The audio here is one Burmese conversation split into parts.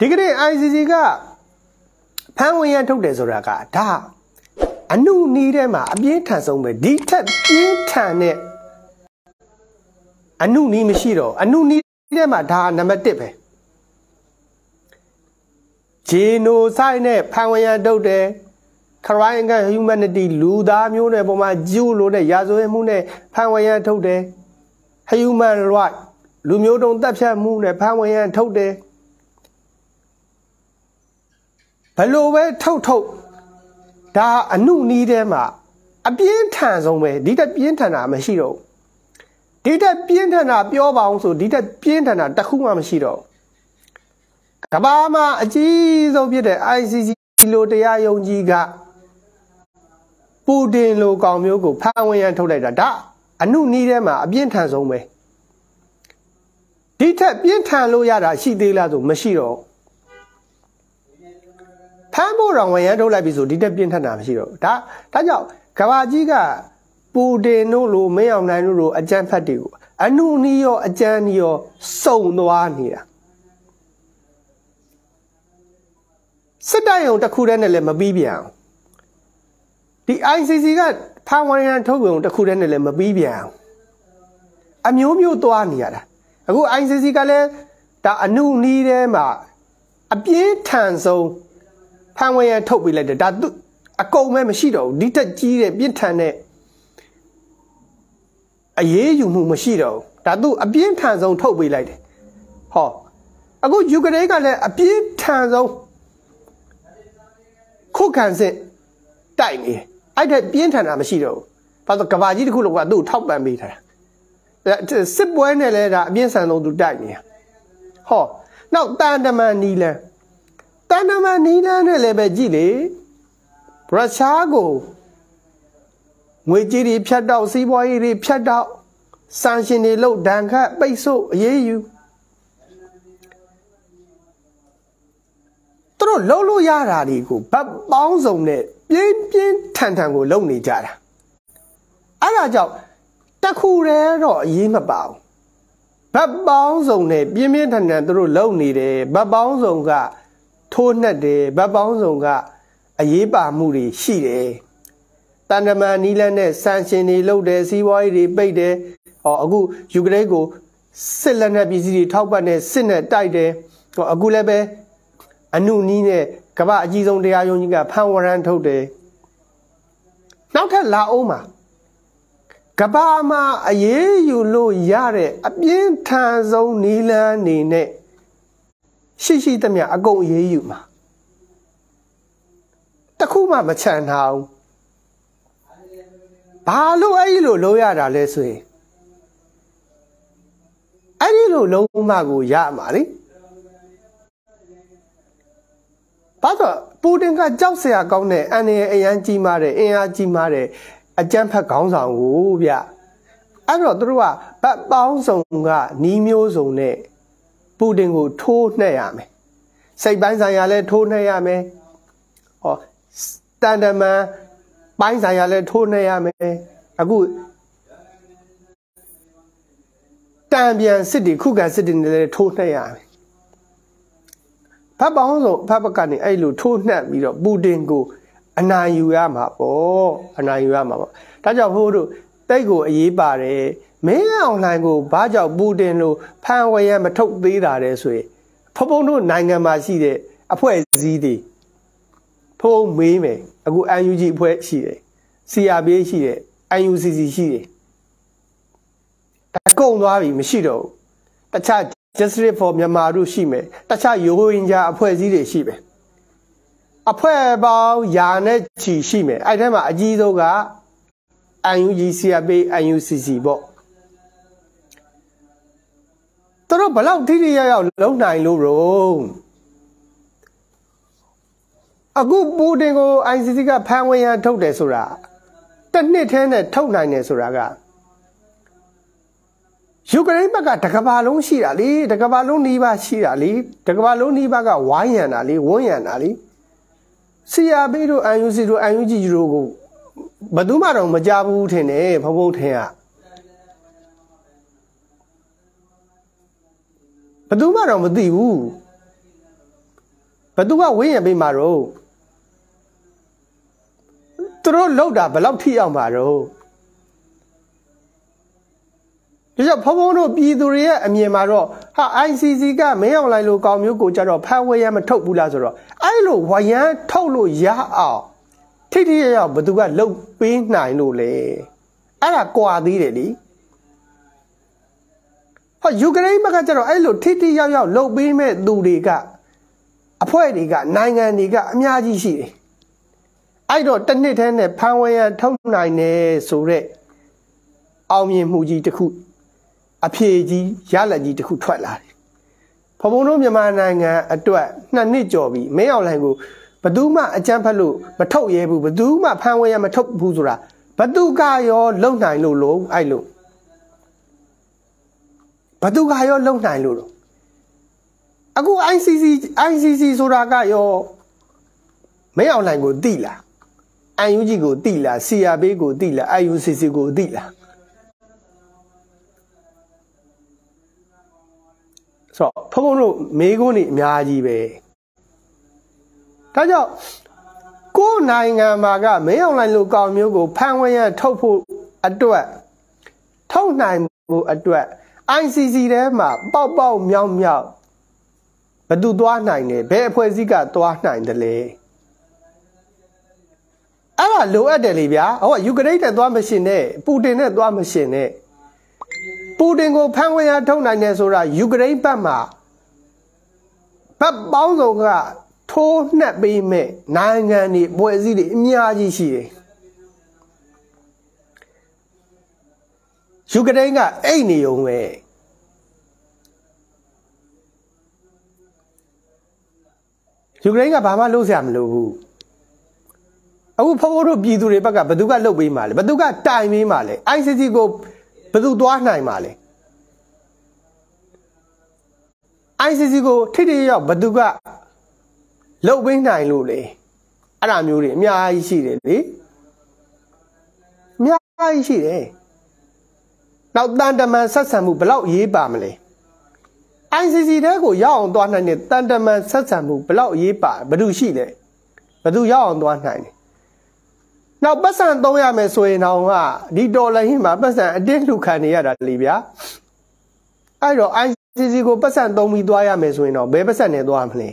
ဒီကနေ့ ICC ကဖမ်းဝင်ရထုတ်တယ်ဆိုတာကဒါအနုနီးထဲမှာအပြင်းထန်ဆုံးပဲဒီထက်ပြင်းထန်တဲ့အနုနီးမရှိတော့အနုနီးထဲမှာဒါနံပါတ်1ပဲဂျီနိုဆိုင်နဲ့ဖမ်းဝင်ရထုတ်တယ် crime against humanity လူသားမျိုးတွေပုံမှာကျူးလို့တဲ့ရာဇဝတ်မှုနဲ့ဖမ်းဝရမ်းထုတ်တယ် human right လူမျိုးတုံးတပ်ဖြတ်မှုနဲ့ဖမ်းဝရမ်းထုတ်တယ် ဘလို့ပဲထုတ်ထုတ်ဒါအနုနီးထဲမှာအပြင်းထန်ဆုံးပဲဒီတက်ပြင်းထန်တာမရှိတော့ဒီတက်ပြင်းထန်တာပြောပါအောင်ဆိုဒီတက်ပြင်းထန်တာတစ်ခုမှမရှိတော့ကဘာမှာအကြီးဆုံးဖြစ်တဲ့ ICC လိုတရားယုံကြီးကပူတင်လိုကောင်မျိုးကိုဖမ်းဝင်ရန်ထုတ်လိုက်တာဒါအနုနီးထဲမှာအပြင်းထန်ဆုံးပဲဒီထက်ပြင်းထန်လို့ရတာရှိသေးလားဆိုမရှိတော့ ဖမ်းဖို့တော့ဝင်ရန်ထုတ်လိုက်ပြီဆိုဒီတက်ပြင်းထန်တာမရှိတော့ဒါဒါကြောင့်ကဘာကြီးကပူတင်တို့လိုမင်းအောင်နိုင်တို့လိုအကြမ်းဖက်တွေကိုအနုနီးရောအကြမ်းနီးရောစုံသွားနေတာစစ်တပ်ရုံတစ်ခုတည်းနဲ့လည်းမပြီးပြန်အောင်ဒီ ICC ကဖန်ဝရန်ထုတ်ပုံတစ်ခုတည်းနဲ့လည်းမပြီးပြန်အောင်အမျိုးမျိုးသွားနေရတာအခု ICC ကလည်းဒါအနုနီးထဲမှာအပြင်းထန်ဆုံး ဖန်ဝရန်ထုတ်ပေးလိုက်တယ်ဒါသူအကုန်မဲ့မရှိတော့ဘူးဒီတက်ကြီးတဲ့ပြင်းထန်တဲ့အရေးယူမှုမရှိတော့ဘူးဒါသူအပြင်းထန်ဆုံးထုတ်ပေးလိုက်တယ်ဟောအခုယူကရိန်းကလည်းအပြင်းထန်ဆုံးခုခံစစ်တိုက်နေတယ်အဲ့ဒါပြင်းထန်တာမရှိတော့ဘူးဘာလို့ကဘာကြီးတစ်ခုလုံးကသူ့ထောက်ပံ့ပေးထားတာစစ်ပွဲနဲ့လည်းဒါအပြင်းဆန်ဆုံးသူတိုက်နေတာဟောနောက်တန်တမန်နီလန် တန်တမန်နီလန်နဲ့လည်းပဲကြည့်လေရုရှားကိုငွေကြေးတွေဖြတ်တောက်စီးပွားရေးတွေဖြတ်တောက်ဆန်ရှင်တွေလို့ဒဏ်ခတ်ပိတ်ဆို့အရေးယူသူတို့လှုပ်လို့ရတာတွေကိုဗတ်ပေါင်းစုံနဲ့ပြင်းပြင်းထန်ထန်ကိုလုံနေကြတာအဲ့ဒါကြောင့်တခုတည်းတော့အရေးမပါဘူးဗတ်ပေါင်းစုံနဲ့ပြင်းပြင်းထန်ထန်သူတို့လုံနေတယ်ဗတ်ပေါင်းစုံက ထိုးနှက်တယ်ဗတ်ပေါင်းစုံကအရေးပါမှုတွေရှိတယ်တန်တမန်နီလန်နဲ့ဆန်ရှင်တွေလုပ်တယ်စီးပွားရေးတွေပိတ်တယ်ဟောအခုယူကရိန်းကိုစစ်လက်နက်ပစ္စည်းတွေထောက်ပံ့တဲ့စစ်နဲ့တိုက်တယ်ဟောအခုလည်းပဲအနုနီးနဲ့ကမ္ဘာအကြီးဆုံးတရားရုံးကြီးကဖန်ဝရန်ထုတ်တယ်နောက်ထပ်လာအောင်မှာကမ္ဘာမှာအရေးယူလို့ရတဲ့အပြင်းထန်ဆုံးနီလန်းနေနဲ့ ရှိရှိသမျှအကုန်အရေးယူမှာတခုမှမချန်ထားဘူးဘာလို့အဲ့ဒီလိုလုပ်ရတာလဲဆိုရင်အဲ့ဒီလိုလုံးမကိုရမှာလေဘာလို့ပူတင်ကကြောက်စရာကောင်းတဲ့အန်ရအရန်ကြီးမားတဲ့အင်အားကြီးမားတဲ့အကြမ်းဖက်ခေါင်းဆောင်ကိုဗျအဲ့တော့သူတို့ကဗတ်ပေါင်းစုံကနီးမျိုးစုံနဲ့ ပူတင်ကိုထိုးနှက်ရမယ်စိတ်ပိုင်းဆိုင်ရာလည်းထိုးနှက်ရမယ်ဟောတန်တမန်ပိုင်းဆိုင်ရာလည်းထိုးနှက်ရမယ်အခုတံပြန်စစ်တီခုခံစစ်တီနဲ့လည်းထိုးနှက်ရမယ်ဖတ်ပေါင်းဆိုဖတ်ပကနေအဲ့လိုထိုးနှက်ပြီးတော့ပူတင်ကိုအနိုင်ယူရမှာပေါ့အနိုင်ယူရမှာပေါ့ဒါကြောင့်ဟိုတို့ တိတ်ကိုအရေးပါတယ်မင်းအောင်လှိုင်ကိုဘာကြောင့်ပူတင်လို့ဖန်ဝရမထုတ်သေးတာလဲဆိုရင်ဖဖုံတို့နိုင်ငံမှာရှိတဲ့အဖွဲ့အစည်းတွေဖုံမေးမယ်အခု UNG အဖွဲ့ရှိတယ် CRB ရှိတယ် UNCC ရှိတယ်ဒါကုန်သွားပြီမရှိတော့ဘူးတခြား Justice for Myanmar တို့ရှိမယ်တခြားရိုဟင်ဂျာအဖွဲ့အစည်းတွေရှိမယ်အဖွဲ့ပေါင်းယာနဲ့ချီရှိမယ်အဲ့ထဲမှာအကြီးဆုံးက UNG CRB UNCC ပေါ့သူတို့ဘလောက်ထိထိရောက်ရောက်လုံနိုင်လို့ရောအခုပူတင်ကို ICC ကဖမ်းဝရမ်းထုတ်တယ်ဆိုတာတစ်နှစ်ထဲနဲ့ထုတ်နိုင်တယ်ဆိုတာကယူကရိန်းဘက်ကတကဘာလုံးရှိတာလေတကဘာလုံးနှီးပါရှိတာလေတကဘာလုံးနှီးပါကဝိုင်းရံတာလေဝန်းရံတာလေစီယာဘေးတို့ UNC တို့ UNG တို့ကို ဘယ်သူမှတော့မကြဘူးထင်တယ်ဖဖုံးထင်ရဘယ်သူမှတော့မသိဘူးဘသူကဝင်းရပေးမှာတော့သူတို့လောက်တာဘယ်လောက်ထိအောင်မှာတော့ဒါကြောင့်ဖုံဖုံတို့ပြည်သူတွေရဲ့အမြင်မှာတော့ဟာ ICC ကမင်းအောင်လိုက်လို့ကောင်းမျိုးကိုကြတော့ဖန်ဝဲရမထုတ်ဘူးလားဆိုတော့အဲ့လိုဝရမ်းထုတ်လို့ရအောင် ထိထိရရဘသူကလှုပ်ပေးနိုင်လို့လေအဲ့ဒါကွာသေးတယ်လीဟောယူကရိန်းဘက်ကကျတော့အဲ့လိုထိထိရောက်ရောက်လှုပ်ပေးမဲ့သူတွေကအဖွဲ့တွေကနိုင်ငံတွေကအများကြီးရှိတယ်အဲ့တော့တစ်နှစ်တည်းနဲ့ဖန်ဝဲရထုတ်နိုင်တယ်ဆိုတော့အောင်မြင်မှုကြီးတစ်ခုအဖြေကြီးရလက်ကြီးတစ်ခုထွက်လာတယ်ဖဖုံတို့မြန်မာနိုင်ငံအတွက်နှစ်နှစ်ကျော်ပြီမင်းအောင်လှိုင်ကို ဘသူမှအကြမ်းဖက်လို့မထုတ်ရဲဘူးဘသူမှဖမ်းဝဲရမထုတ်ဘူးဆိုတာဘသူကရောလုံနိုင်လို့လို့အဲ့လိုဘသူကရောလုံနိုင်လို့တော့အခု ICC ICC ဆိုတာကရောမင်းအောင်လှိုင်ကိုတိလား UNG ကိုတိလား CRB ကိုတိလား IUCC ကိုတိလားဆိုတော့ဖုံဖုံတို့မေးခွန်းတွေအများကြီးပဲ ဒါကြောင့်ကိုယ်နိုင်ငံမှာကမင်းအောင်လိုင်းလိုကောင်မျိုးကိုဖန်ဝရထုတ်ဖို့အတွက်ထုတ်နိုင်ဖို့အတွက် ICC ထဲမှာပေါက်ပေါက်မြောက်မြောက်ဘယ်သူသွားနိုင်လဲဘယ်အဖွဲ့အစည်းကသွားနိုင်တယ်လဲအဲ့ဒါလိုအပ်တယ်လေဗျာဟောယူကရိန်းနဲ့သွားမရှင်နဲ့ပူတင်နဲ့သွားမရှင်နဲ့ပူတင်ကိုဖမ်းဝရထုတ်နိုင်တယ်ဆိုတာယူကရိန်းဘက်မှာဘက်ပေါင်းစုံက ထိုးနှက်ပေးမဲ့နိုင်ငံတွေပွဲစည်းတွေအများကြီးရှိတယ်ယူကရိန်းကအိတ်နေုံပဲယူကရိန်းကဘာမှလုပ်စရာမလိုဘူးအခုဖဖိုးတို့ပြည်သူတွေဘက်ကဘယ်သူကလှုပ်ပေးမှာလဲဘယ်သူကတိုင်ပေးမှာလဲ ICC ကိုဘယ်သူသွားနိုင်မှာလဲ ICC ကိုထိထိရောက်ဘယ်သူက လှုပ်ပေးနိုင်လို့လေအဲ့ဒါမျိုးတွေအများကြီးရှိတယ်လေအများကြီးရှိတယ်နောက်တန်တမန်ဆက်ဆံမှုဘယ်လောက်ရေးပါမလဲ ICC တဲကိုရောက်အောင်သွားနိုင်တဲ့တန်တမန်ဆက်ဆံမှုဘယ်လောက်ရေးပါဘယ်သူရှိလဲဘယ်သူရောက်အောင်သွားနိုင်လဲနောက်ပတ်စံသုံးရမယ်ဆိုရင်တော့ကဒီဒေါ်လာဟင်းမှာပတ်စံအတင်းလှူခံနေရတာလေဗျာအဲ့တော့ ICC ကိုပတ်စံသုံးပြီးသွားရမယ်ဆိုရင်တော့ဘယ်ပတ်စံနဲ့သွားမလဲ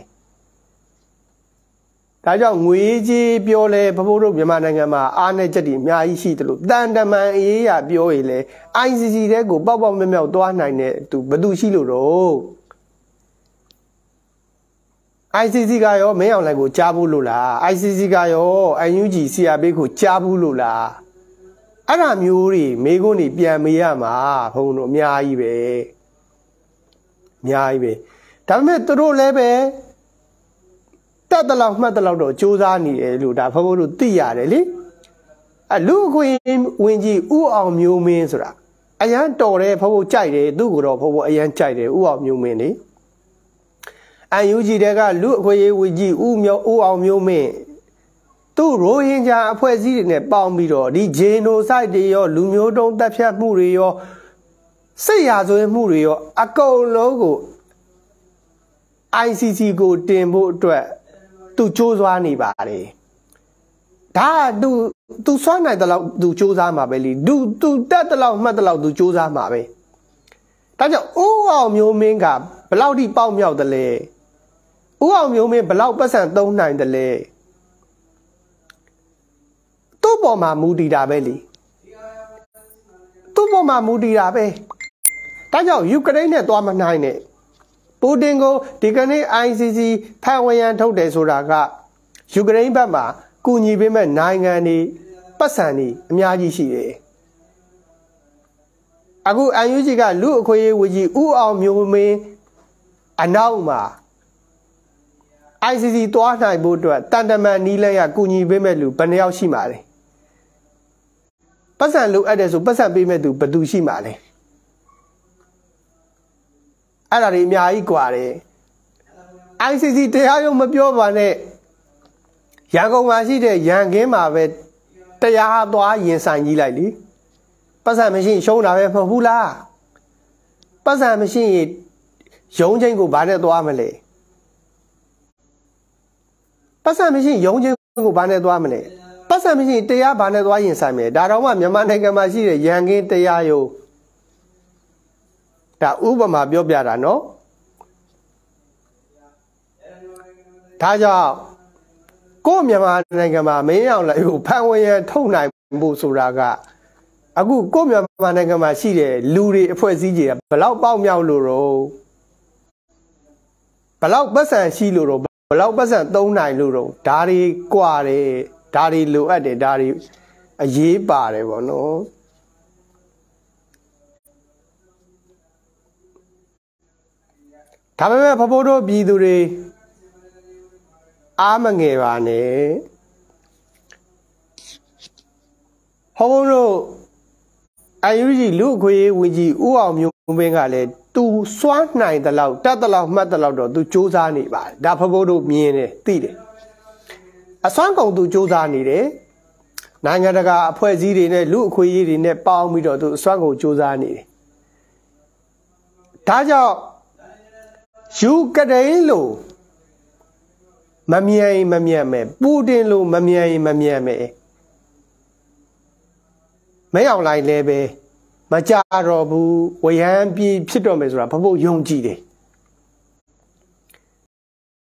ဒါကြောင့်ငွေကြီးပြောလဲဘဘိုးတို့မြန်မာနိုင်ငံမှာအားနဲ့ချက်တွေအများကြီးရှိတယ်လို့တန်တမန်အေးရပြောရလေ ICC တဲကိုပေါက်ပေါက်မြောက်မြောက်သွားနိုင်တဲ့သူဘသူရှိလို့တော့ ICC ကရောမင်းအောင်လိုက်ကိုကြားဘူးလို့လား ICC ကရော UNG CRB ကိုကြားဘူးလို့လားအဲ့ဒါမျိုးတွေမိကုန်းတွေပြန်မေးရမှာဘုံတို့အများကြီးပဲအများကြီးပဲဒါပေမဲ့သူတို့လည်းပဲ တက်တလောက်မှတ်တလောက်တော့စူးစမ်းနေတယ်လို့ဒါဘဘတို့သိရတယ်လေအလူခွင်ဝင်ကြီးဥအောင်မျိုးမင်းဆိုတာအရန်တော်တယ်ဘဘကြိုက်တယ်သူ့ကိုတော့ဘဘအရန်ကြိုက်တယ်ဥအောင်မျိုးမင်းလေအန်ယူဂျီတဲကလူအခွင့်အရေးဝင်ကြီးဥမျိုးဥအောင်မျိုးမင်းသူ့ရိုဟင်ဂျာအဖွဲ့အစည်းတွေနဲ့ပေါင်းပြီးတော့ဒီဂျေနိုဆိုက်တွေရောလူမျိုးတုံးတပ်ဖြတ်မှုတွေရောစစ်ရာဇဝတ်မှုတွေရောအကုန်လုံးကို ICC ကိုတင်ဖို့အတွက် သူစ조사နေပါတယ်ဒါသူသူစွမ်းနိုင်တဲ့လောက်သူစ조사မှာပဲလေသူသူတက်တဲ့လောက်မှတ်တဲ့လောက်သူစ조사မှာပဲဒါကြောင့်ဥအောင်မျိုးမင်းကဘလောက်ထိပေါက်မြောက်တယ်လဲဥအောင်မျိုးမင်းဘလောက်ပတ်စံသုံးနိုင်တယ်လဲသူ့ပေါ်မှာမူတည်တာပဲလေသူ့ပေါ်မှာမူတည်တာပဲဒါကြောင့်ယူကရိန်းနဲ့သွားမနိုင်နဲ့ ပူတင်ကိုဒီကနေ့ ICC ဖန်ဝင်ရန်ထုတ်တယ်ဆိုတာကယူကရိန်းဘက်မှာကူညီပေးမဲ့နိုင်ငံတွေပတ်စံတွေအများကြီးရှိတယ်အခု UNG ကလူအခွင့်အရေးဝကြီးဥအောင်မျိုးမင်းအနောက်မှာ ICC သွားနိုင်ဖို့အတွက်တန်တမန်နီးလန်းရကူညီပေးမဲ့လူဘယ်နှယောက်ရှိမှာလဲပတ်စံလိုအပ်တယ်ဆိုပတ်စံပေးမဲ့သူဘယ်သူရှိမှာလဲ အဲ့ဒါတွေအများကြီးကွာတယ် ICC တရားရုံးမပြောပါနဲ့ရန်ကုန်မှာရှိတဲ့ရန်ကင်းမှာပဲတရားသွားရင်ဆိုင်ကြီးလိုက်လေပတ်စံမရှိရင်ရှုံးတာပဲမဟုတ်ဘူးလားပတ်စံမရှိရင်ရုံးချင်းကိုဘာနဲ့သွားမလဲပတ်စံမရှိရင်ရုံးချင်းကိုဘာနဲ့သွားမလဲပတ်စံမရှိရင်တရားဘာနဲ့သွားရင်ဆိုင်မလဲဒါတော့မှမြန်မာနိုင်ငံမှာရှိတဲ့ရန်ကင်းတရားရုံး ဒါဥပမာပြောပြတာနော်ဒါကြောင့်ကို့မြန်မာနိုင်ငံမှာမင်းအောင်လိုက်ကိုဖန်ဝင်ရထုတ်နိုင်ဖို့ဆိုတာကအခုကို့မြန်မာနိုင်ငံမှာရှိတဲ့လူတွေအဖွဲ့အစည်းကြီးဘလောက်ပေါက်မြောက်လို့တော့ဘလောက်ပတ်စံရှိလို့တော့ဘလောက်ပတ်စံသုံးနိုင်လို့တော့ဒါတွေကြွားတယ်ဒါတွေလိုအပ်တယ်ဒါတွေအရေးပါတယ်ဗောနော် ဒါပေမဲ့ဖဖိုးတို့ပြည်သူတွေအားမငယ်ပါနဲ့ဟောဘုန်းတို့အယူကြီးလူအခွေဝင်ကြီးဦးအောင်မျိုးမင်းကလည်းသူစွမ်းနိုင်တဲ့လောက်တတ်တဲ့လောက်မှတ်တဲ့လောက်တော့သူစူးစမ်းနေပါတယ်ဒါဖဖို့တို့မြင်တယ်သိတယ်အစွမ်းကုန်သူစူးစမ်းနေတယ်နိုင်ငံတကာအဖွဲ့အစည်းတွေနဲ့လူအခွေရေးတွေနဲ့ပေါင်းပြီးတော့သူအစွမ်းကုန်စူးစမ်းနေတယ်ဒါကြောင့် ယူကရိန်းလို့မမြန်မမြန်မဲ့ပူတင်လို့မမြန်မမြန်မဲ့မဲအောင်လိုက်လဲပဲမကြတော့ဘူးဝရမ်းပြီးဖြစ်တော့မယ်ဆိုတာဘဖို့ယုံကြည်တယ်